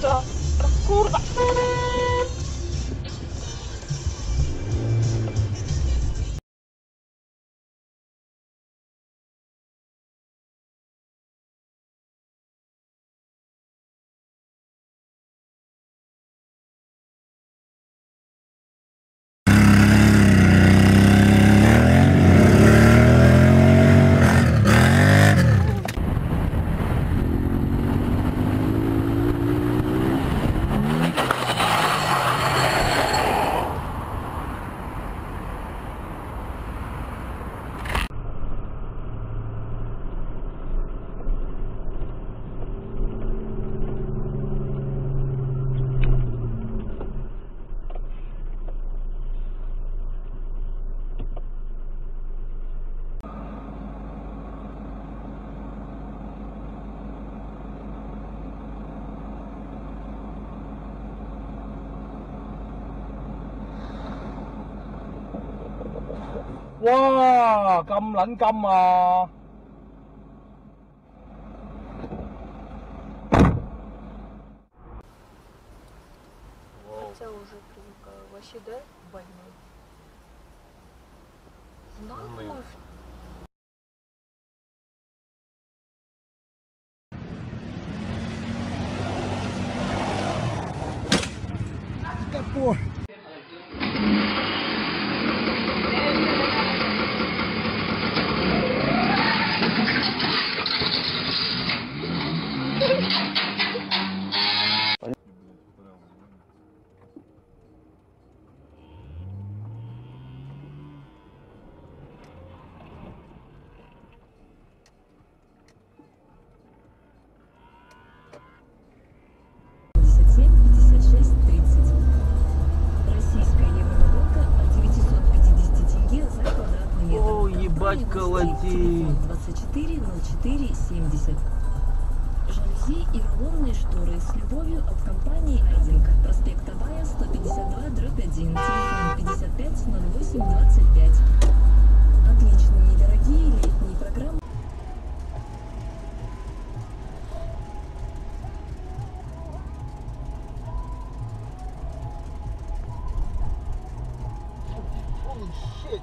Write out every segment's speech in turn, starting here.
진짜 哇，咁撚金啊！Хотя уже привыкаю. Вообще, да, больной? Нахуй. Российская 24 04 70. Жалюзи и рулонные шторы с любовью от компании Айдинг. Проспект Абая 152 дробь 1. Телефон 55 08 25. Отличные недорогие летние программы. Holy shit!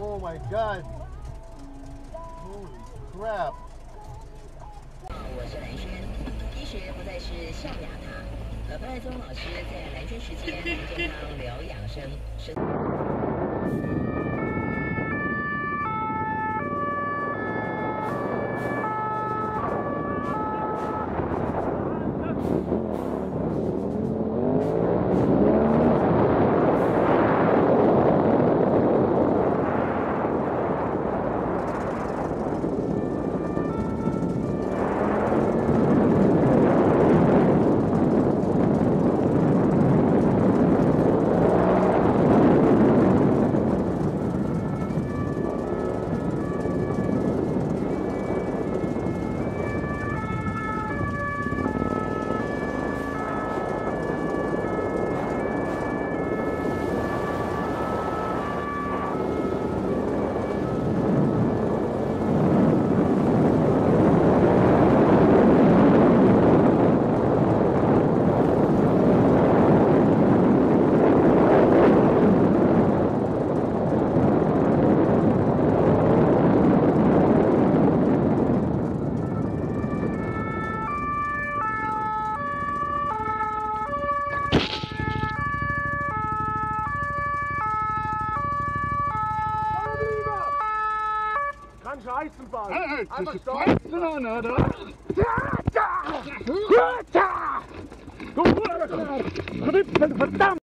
Oh my god! Holy crap! 我是蓝轩，医学不再是象牙塔。呃，潘爱宗老师在蓝轩时间谈健康聊养生， Eisenbahn. Alter, Weizen oder? Da, da, da, da, da, da, da, da, da, da, da,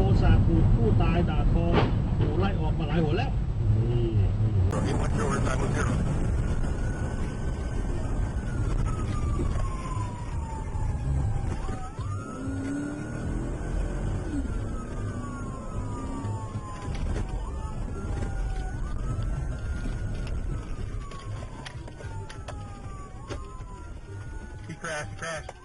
โกสากูผู้ตายด่าทอโหไล่ออกมาหลายหนแล้ว Crash, crash.